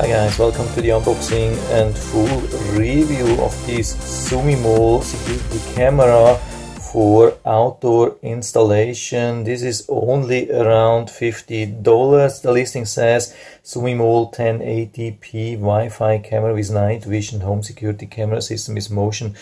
Hi guys, welcome to the unboxing and full review of this Zumimall security camera for outdoor installation. This is only around $50. The listing says Zumimall 1080p Wi-Fi camera with night vision home security camera system with motion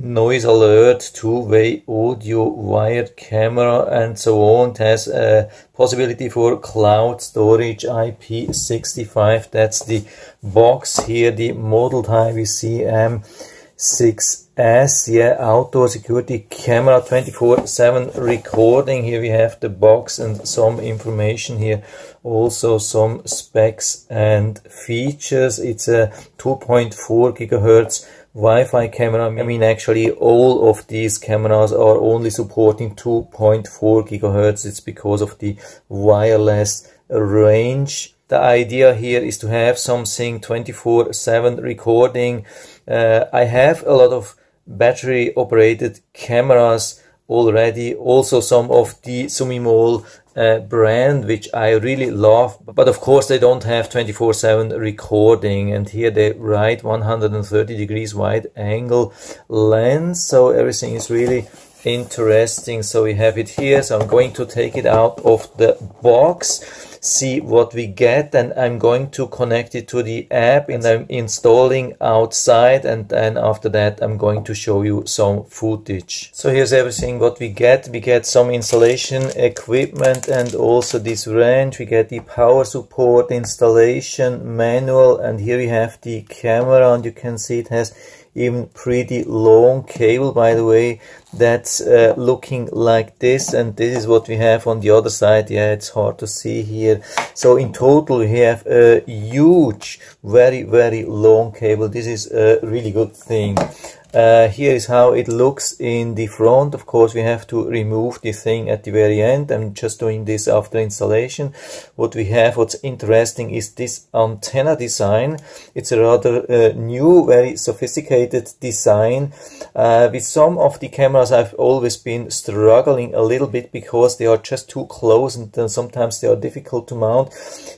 noise alert, two-way audio, wired camera and so on. It has a possibility for cloud storage IP65. That's the box here, the model type is ZM-6S. Yeah, outdoor security camera 24-7 recording. Here we have the box and some information here. Also some specs and features. It's a 2.4 gigahertz Wi-Fi camera. I mean, actually, all of these cameras are only supporting 2.4 gigahertz. It's because of the wireless range. The idea here is to have something 24-7 recording. Uh, I have a lot of battery operated cameras already. Also some of the Zumimall uh, brand which I really love. But of course they don't have 24/7 recording. And here they write 130 degrees wide angle lens. So everything is really interesting. So we have it here. So I'm going to take it out of the box see what we get and I'm going to connect it to the app and I'm installing outside and then after that I'm going to show you some footage. So here's everything what we get. We get some installation equipment and also this wrench. We get the power support installation manual and here we have the camera and you can see it has even pretty long cable by the way that's uh, looking like this. And this is what we have on the other side. Yeah it's hard to see here. So in total we have a huge very very long cable. This is a really good thing uh, here is how it looks in the front. Of course, we have to remove the thing at the very end. I'm just doing this after installation. What we have, what's interesting is this antenna design. It's a rather uh, new, very sophisticated design. Uh, with some of the cameras, I've always been struggling a little bit because they are just too close and sometimes they are difficult to mount.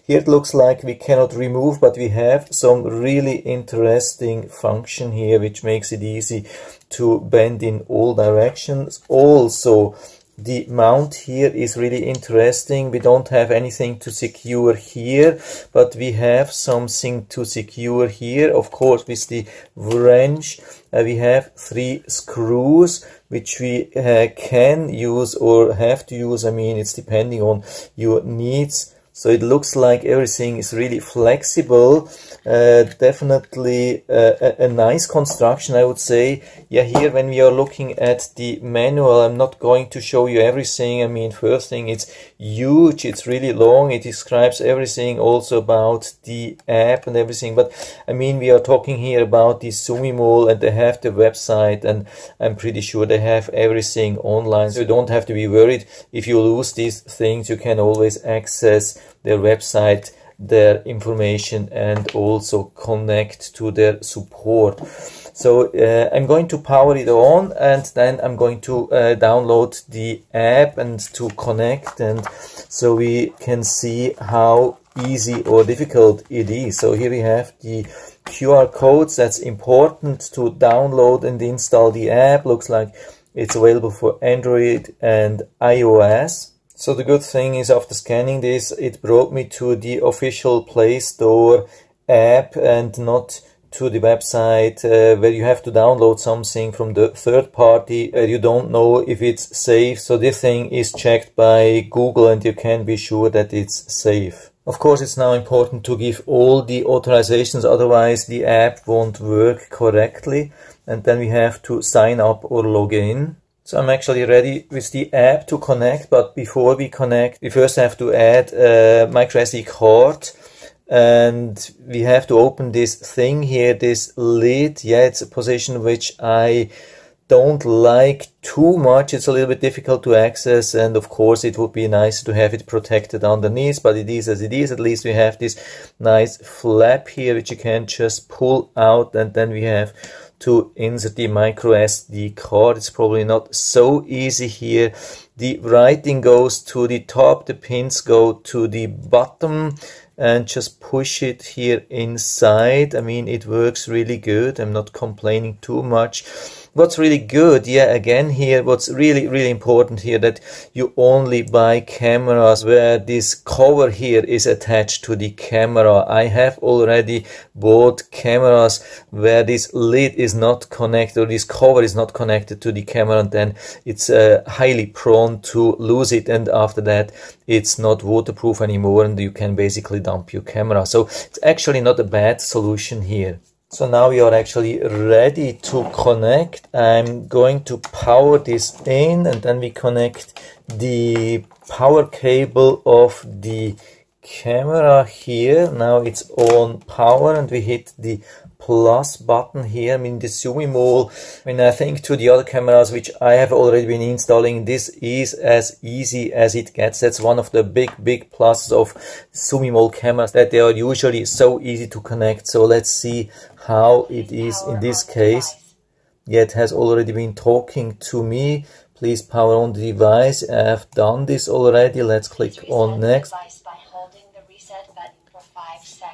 Here it looks like we cannot remove, but we have some really interesting function here, which makes it easy easy to bend in all directions. Also, the mount here is really interesting. We don't have anything to secure here, but we have something to secure here. Of course, with the wrench, uh, we have three screws, which we uh, can use or have to use. I mean, it's depending on your needs so it looks like everything is really flexible. Uh, definitely a, a, nice construction, I would say. Yeah, here when we are looking at the manual, I'm not going to show you everything. I mean, first thing, it's huge. It's really long. It describes everything also about the app and everything. But I mean, we are talking here about the Zumimall and they have the website and I'm pretty sure they have everything online. So you don't have to be worried. If you lose these things, you can always access their website, their information, and also connect to their support. So uh, I'm going to power it on and then I'm going to uh, download the app and to connect and so we can see how easy or difficult it is. So here we have the QR codes that's important to download and install the app. Looks like it's available for Android and iOS. So the good thing is after scanning this, it brought me to the official Play Store app and not to the website uh, where you have to download something from the third party. Uh, you don't know if it's safe. So this thing is checked by Google and you can be sure that it's safe. Of course, it's now important to give all the authorizations, otherwise the app won't work correctly. And then we have to sign up or log in. So I'm actually ready with the app to connect, but before we connect, we first have to add a microSD card and we have to open this thing here, this lid. Yeah, it's a position which I don't like too much. It's a little bit difficult to access and of course it would be nice to have it protected underneath, but it is as it is. At least we have this nice flap here which you can just pull out and then we have to insert the micro SD card. It's probably not so easy here. The writing goes to the top, the pins go to the bottom, and just push it here inside. I mean, it works really good. I'm not complaining too much what's really good, yeah, again here, what's really, really important here that you only buy cameras where this cover here is attached to the camera. I have already bought cameras where this lid is not connected or this cover is not connected to the camera and then it's uh, highly prone to lose it and after that it's not waterproof anymore and you can basically dump your camera. So it's actually not a bad solution here. So now we are actually ready to connect. I'm going to power this in and then we connect the power cable of the camera here. Now it's on power and we hit the plus button here. I mean, the Zumimall, when I think to the other cameras, which I have already been installing, this is as easy as it gets. That's one of the big, big pluses of Zumimall cameras, that they are usually so easy to connect. So let's see how it is in this case. Yeah, it has already been talking to me. Please power on the device. I have done this already. Let's click on next.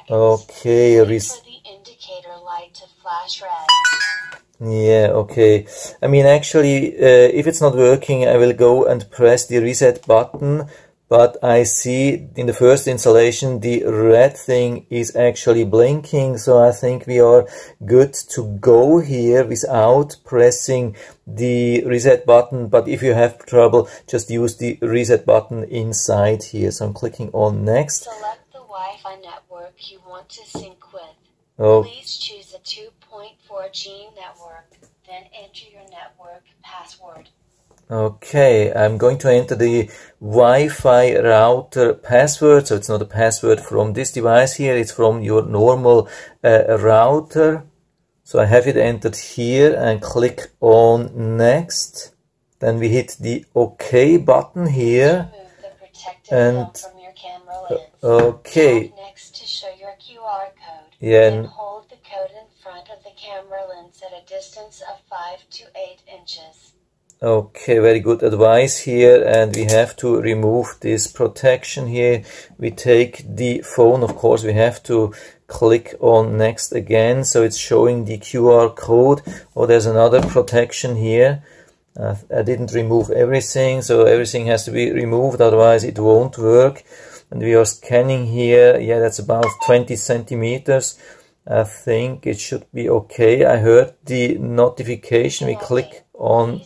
Okay, flash red. Yeah, okay. I mean, actually, uh, if it's not working, I will go and press the reset button. But I see in the first installation, the red thing is actually blinking. So I think we are good to go here without pressing the reset button. But if you have trouble, just use the reset button inside here. So I'm clicking on next. Select the Wi-Fi network you want to sync with. Oh. Please choose a 2.4G network, then enter your network password. Okay, I'm going to enter the Wi-Fi router password. So it's not a password from this device here, it's from your normal uh, router. So I have it entered here and click on next. Then we hit the OK button here. And okay. Next to show your QR yeah. Camera lens at a distance of 5 to 8 inches. Okay, very good advice here and we have to remove this protection here. We take the phone, of course we have to click on next again so it's showing the QR code. Oh, there's another protection here. Uh, I didn't remove everything, so everything has to be removed, otherwise it won't work and we are scanning here yeah that's about 20 centimeters I think it should be okay. I heard the notification. We click on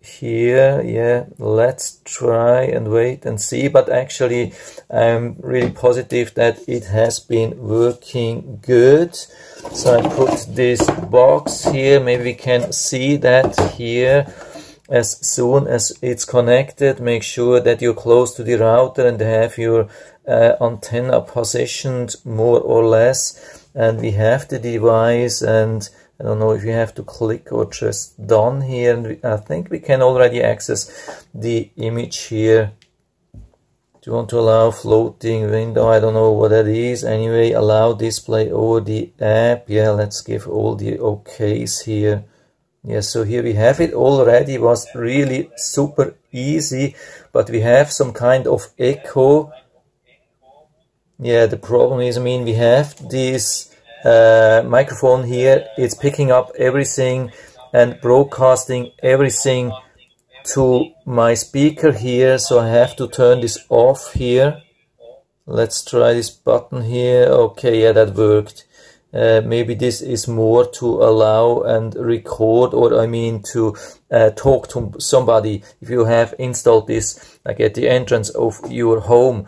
here. Yeah let's try and wait and see. But actually I'm really positive that it has been working good. So I put this box here. Maybe we can see that here as soon as it's connected. Make sure that you're close to the router and have your uh, antenna positioned more or less. And we have the device and I don't know if you have to click or just done here. And I think we can already access the image here. Do you want to allow floating window? I don't know what that is. Anyway allow display over the app. Yeah let's give all the okays here. Yes, so here we have it. Already was really super easy, but we have some kind of echo. Yeah, the problem is, I mean, we have this uh, microphone here, it's picking up everything and broadcasting everything to my speaker here, so I have to turn this off here. Let's try this button here. Okay, yeah, that worked. Uh, maybe this is more to allow and record or I mean to uh, talk to somebody if you have installed this like at the entrance of your home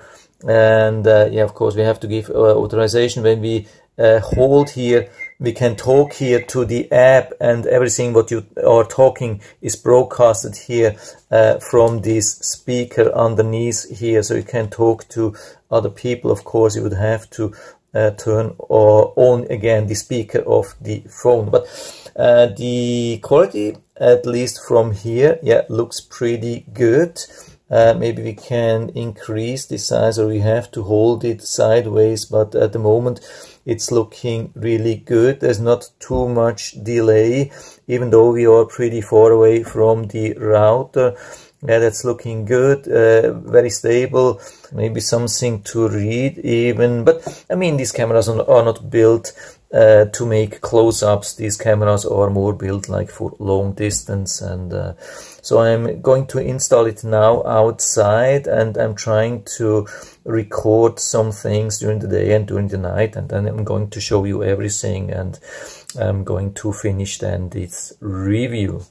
and uh, yeah of course we have to give uh, authorization. When we uh, hold here we can talk here to the app and everything what you are talking is broadcasted here from this speaker underneath here. So you can talk to other people of course. You would have to uh, turn or on again the speaker of the phone. But uh, the quality at least from here yeah looks pretty good uh, maybe we can increase the size or we have to hold it sideways but at the moment it's looking really good there's not too much delay even though we are pretty far away from the router Yeah, that's looking good, uh, very stable, maybe something to read even. But I mean, these cameras are not built uh, to make close-ups. These cameras are more built like for long distance. And uh, so I'm going to install it now outside and I'm trying to record some things during the day and during the night. And then I'm going to show you everything and I'm going to finish then this review.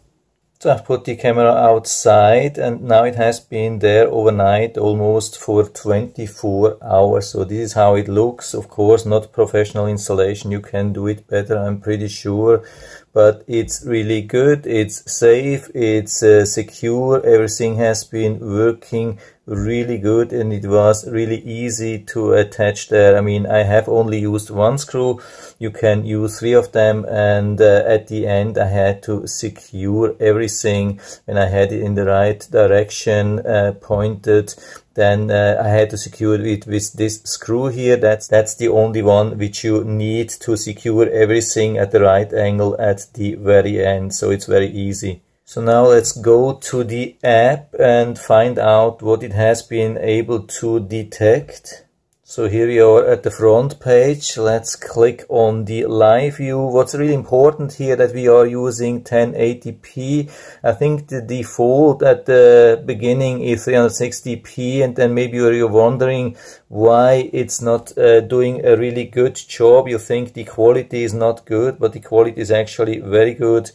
So I've put the camera outside and now it has been there overnight almost for 24 hours. So this is how it looks. Of course, not professional installation. You can do it better, I'm pretty sure. But it's really good. It's safe. It's uh, secure. Everything has been working really good and it was really easy to attach there. I mean, I have only used one screw. You can use three of them and uh, at the end I had to secure everything when I had it in the right direction uh, pointed then uh, I had to secure it with this screw here. That's, that's the only one which you need to secure everything at the right angle at the very end. So it's very easy. So now let's go to the app and find out what it has been able to detect. So here we are at the front page. Let's click on the live view. What's really important here that we are using 1080p. I think the default at the beginning is 360p and then maybe you're wondering why it's not uh, doing a really good job. You think the quality is not good, but the quality is actually very good.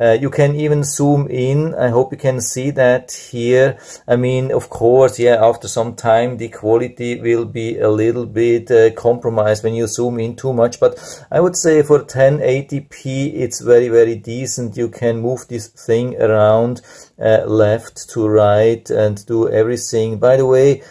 Uh, you can even zoom in. I hope you can see that here. I mean, of course, yeah, after some time, the quality will be a little bit uh, compromised when you zoom in too much. But I would say for 1080p, it's very, very decent. You can move this thing around uh, left to right and do everything. By the way,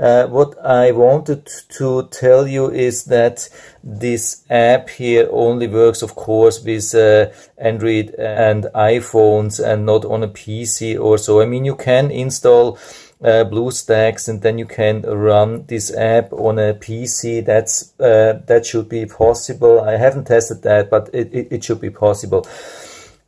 uh, what I wanted to tell you is that this app here only works, of course, with uh, Android and iPhones and not on a PC or so. I mean, you can install uh, BlueStacks and then you can run this app on a PC. That's uh, that should be possible. I haven't tested that, but it, it, it should be possible.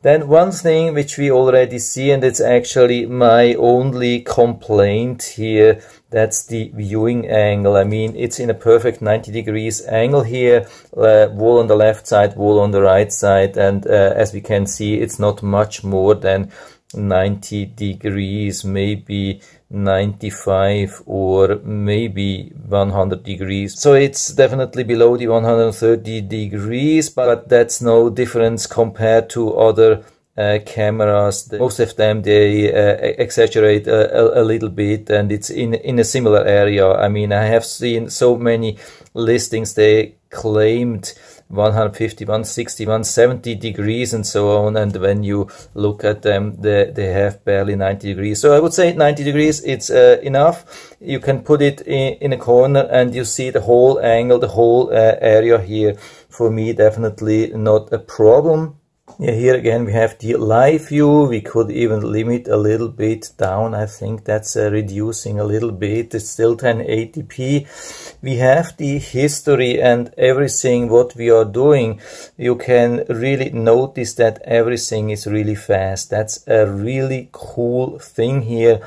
Then one thing which we already see, and it's actually my only complaint here, that's the viewing angle. I mean, it's in a perfect 90 degrees angle here, uh, wall on the left side, wall on the right side, and uh, as we can see, it's not much more than 90 degrees, maybe 95 or maybe 100 degrees. So it's definitely below the 130 degrees, but that's no difference compared to other uh, cameras. Most of them they uh, exaggerate a, a, little bit, and it's in in a similar area. I mean, I have seen so many listings they claimed 150, 160, 170 degrees and so on. And when you look at them, they, they have barely 90 degrees. So I would say 90 degrees, it's uh, enough. You can put it in, in, a corner and you see the whole angle, the whole uh, area here. For me, definitely not a problem. Yeah, here again we have the live view. We could even limit a little bit down. I think that's uh, reducing a little bit. It's still 1080p. We have the history and everything what we are doing. You can really notice that everything is really fast. That's a really cool thing here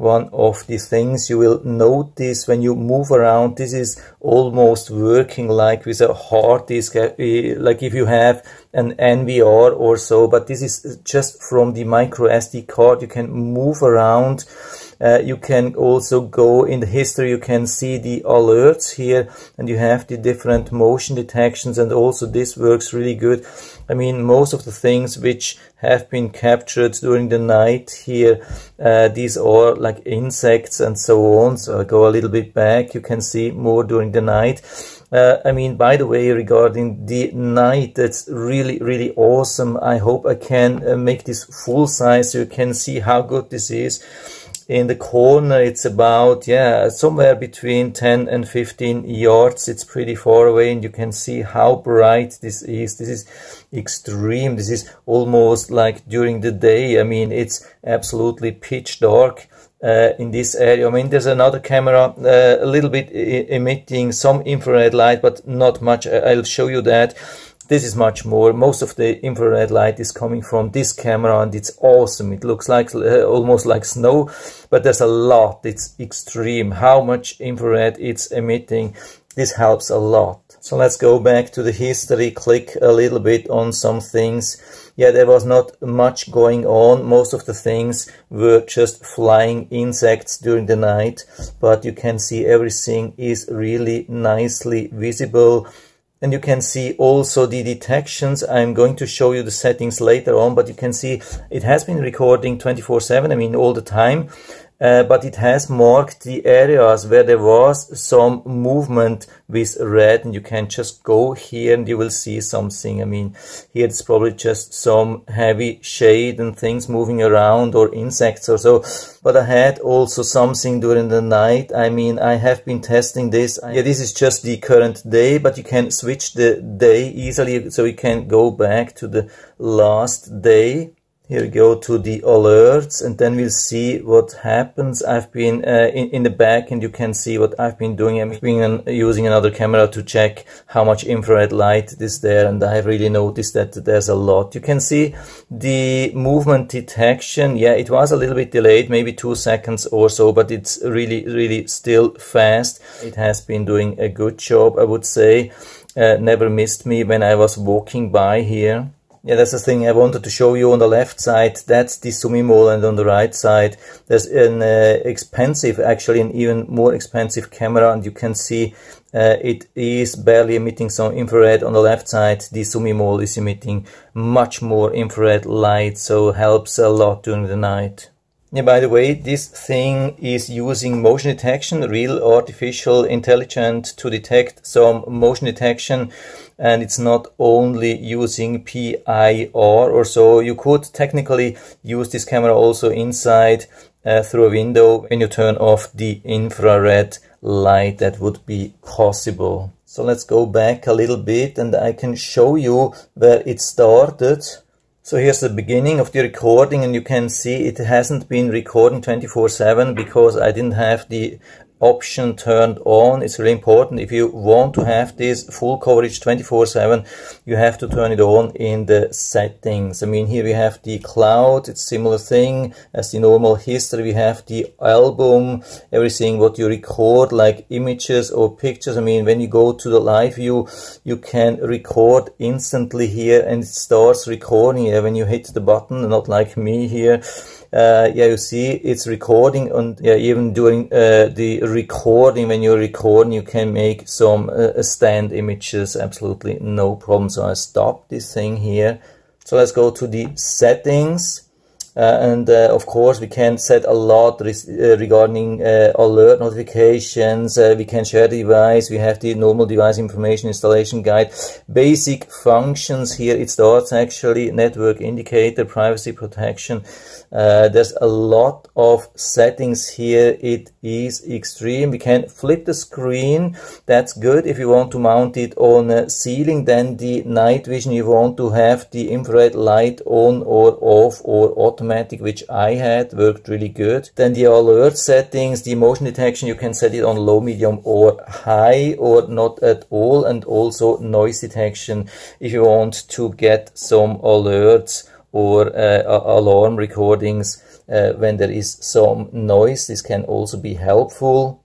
one of the things you will notice when you move around. This is almost working like with a hard disk, uh, like if you have an NVR or so, but this is just from the micro SD card. You can move around. Uh, you can also go in the history. You can see the alerts here and you have the different motion detections and also this works really good. I mean, most of the things which have been captured during the night here, uh, these are like insects and so on. So I go a little bit back. You can see more during the night. Uh, I mean, by the way, regarding the night, that's really, really awesome. I hope I can uh, make this full size so you can see how good this is. In the corner it's about yeah somewhere between 10 and 15 yards. It's pretty far away and you can see how bright this is. This is extreme. This is almost like during the day. I mean it's absolutely pitch dark uh, in this area. I mean, there's another camera, uh, a little bit emitting some infrared light, but not much. I'll show you that this is much more. Most of the infrared light is coming from this camera and it's awesome. It looks like uh, almost like snow, but there's a lot. It's extreme how much infrared it's emitting. This helps a lot. So let's go back to the history, click a little bit on some things. Yeah, there was not much going on. Most of the things were just flying insects during the night, but you can see everything is really nicely visible. And you can see also the detections. I'm going to show you the settings later on, but you can see it has been recording 24-7, I mean all the time uh, but it has marked the areas where there was some movement with red and you can just go here and you will see something. I mean, here it's probably just some heavy shade and things moving around or insects or so. But I had also something during the night. I mean, I have been testing this. Yeah, this is just the current day, but you can switch the day easily so you can go back to the last day here go to the alerts and then we'll see what happens. I've been uh, in, in the back and you can see what I've been doing. I'm been an, using another camera to check how much infrared light is there and I have really noticed that there's a lot. You can see the movement detection. Yeah, it was a little bit delayed, maybe two seconds or so, but it's really, really still fast. It has been doing a good job, I would say. Uh, never missed me when I was walking by here. Yeah, that's the thing I wanted to show you on the left side. That's the Zumimall and on the right side there's an uh, expensive, actually an even more expensive camera and you can see uh, it is barely emitting some infrared on the left side. The Zumimall is emitting much more infrared light so helps a lot during the night. Yeah, by the way, this thing is using motion detection, real artificial intelligence to detect some motion detection and it's not only using PIR or so. You could technically use this camera also inside uh, through a window when you turn off the infrared light that would be possible. So let's go back a little bit and I can show you where it started. So here's the beginning of the recording and you can see it hasn't been recording 24-7 because I didn't have the option turned on. It's really important. If you want to have this full coverage 24-7, you have to turn it on in the settings. I mean, here we have the cloud. It's similar thing as the normal history. We have the album, everything what you record, like images or pictures. I mean, when you go to the live view, you can record instantly here and it starts recording here when you hit the button, not like me here yeah, you see it's recording and yeah, even doing uh, the recording, when you're recording, you can make some uh, stand images, absolutely no problem. So I stop this thing here. So let's go to the settings. Uh, and uh, of course, we can set a lot uh, regarding alert notifications. We can share the device. We have the normal device information installation guide. Basic functions here. It starts actually network indicator, privacy protection. There's a lot of settings here. It is extreme. We can flip the screen. That's good. If you want to mount it on a ceiling, then the night vision, you want to have the infrared light on or off or automatic, which I had, worked really good. Then the alert settings, the motion detection, you can set it on low, medium or high or not at all. And also noise detection if you want to get some alerts or uh, alarm recordings uh, when there is some noise. This can also be helpful.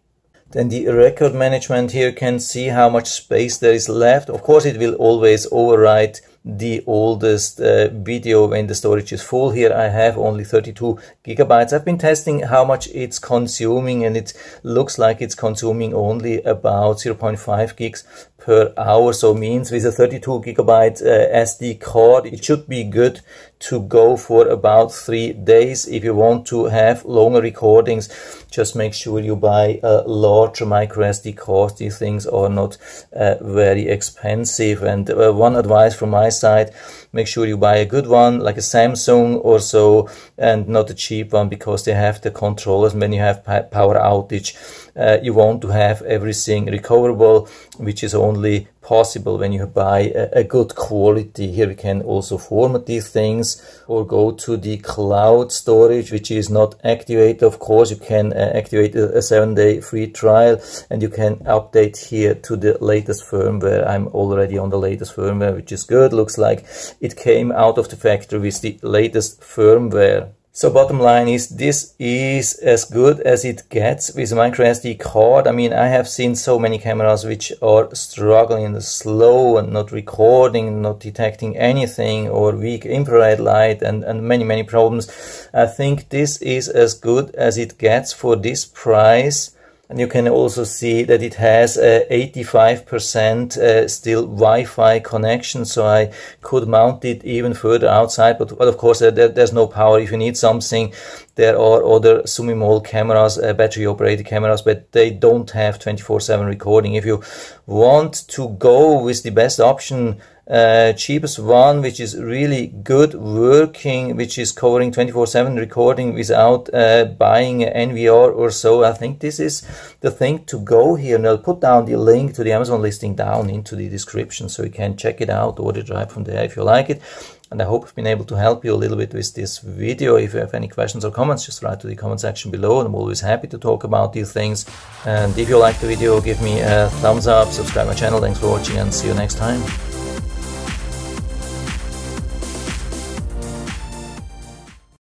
Then the record management here can see how much space there is left. Of course, it will always overwrite the oldest uh, video when the storage is full. Here I have only 32 gigabytes. I've been testing how much it's consuming and it looks like it's consuming only about 0.5 gigs per hour. So means with a 32 gigabyte uh, SD card, it should be good to go for about three days. If you want to have longer recordings, just make sure you buy a larger micro SD card. These things are not uh, very expensive. And uh, one advice from my side, make sure you buy a good one like a Samsung or so and not a cheap one because they have the controllers when you have power outage uh, you want to have everything recoverable, which is only possible when you buy a, a, good quality. Here we can also format these things or go to the cloud storage, which is not activated. Of course, you can uh, activate a, a seven day free trial and you can update here to the latest firmware. I'm already on the latest firmware, which is good. Looks like it came out of the factory with the latest firmware. So bottom line is this is as good as it gets with micro SD card. I mean, I have seen so many cameras which are struggling slow and not recording, not detecting anything or weak infrared light and, and many, many problems. I think this is as good as it gets for this price and you can also see that it has 85% uh, still Wi-Fi connection, so I could mount it even further outside. But, but of course, uh, there, there's no power. If you need something, there are other Zumimall cameras, uh, battery operated cameras, but they don't have 24/7 recording. If you want to go with the best option, uh, cheapest one which is really good working which is covering 24-7 recording without uh, buying an NVR or so I think this is the thing to go here and I'll put down the link to the Amazon listing down into the description so you can check it out order drive from there if you like it and I hope I've been able to help you a little bit with this video. If you have any questions or comments, just write to the comment section below and I'm always happy to talk about these things. And if you like the video, give me a thumbs up, subscribe my channel. Thanks for watching and see you next time.